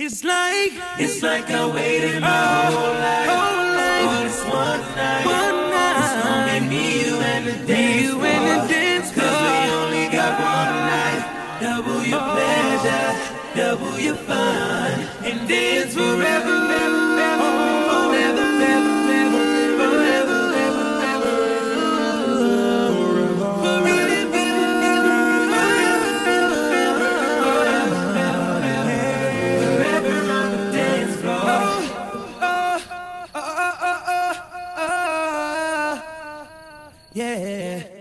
It's like, it's like I waited my whole life, whole life for this one night. One night. It's gonna be me, you, and the dance you and the dance Cause we only got one night. Double your oh. pleasure, double your fun, and dance forever. yeah. yeah.